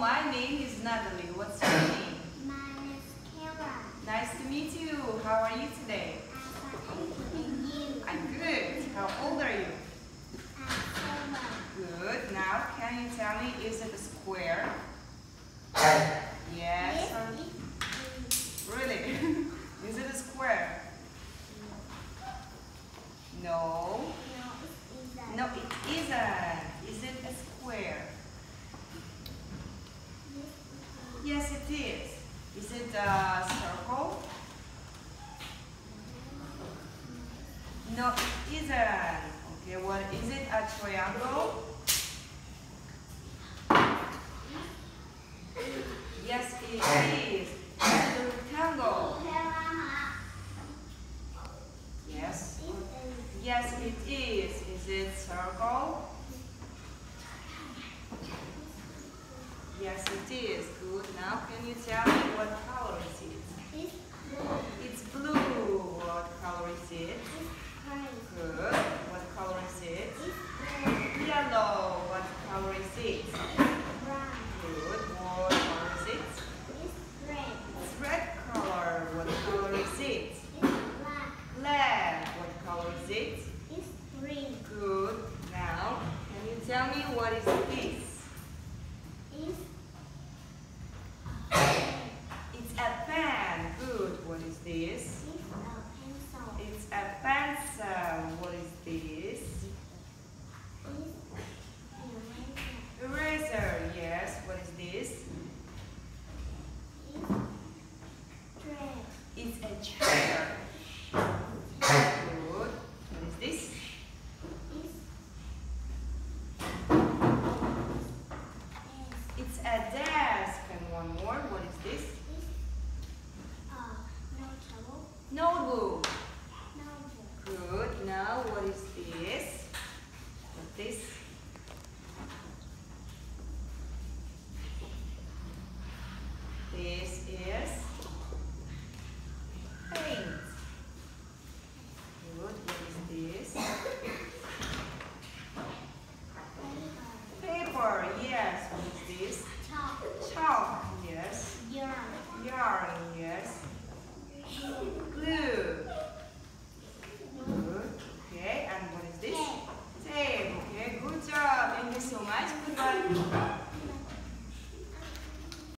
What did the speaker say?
My name is Natalie. What's your name? My name is Kara. Nice to meet you. How are you today? And you? I'm good. How old are you? I'm. Good. Now, can you tell me, is it a square? Yes. or- Really? is it a square? No, it isn't. Is it a square? Yes, it is. Is it a circle? No, it isn't. Okay, what is it? A triangle? Yes, it is. It's a rectangle. Yes. Yes, it is. Is it circle? It is. Good. Now, can you tell me what color is it? It's blue. What color is it? Good. What color is it? It's Yellow. What color is it? It's brown. Good. What color is it? It's red It's red color. What color is it? It's Black. Black. What color is it? It's green. Good. Now, can you tell me what is this? It's a pen. Good. What is this? It's a pencil. What is this? Eraser. Yes. What is this? It's a chair. Good. What is this? It's a desk. And one more. What is this? Uh, notebook. Good. Now, what is this? mais primário.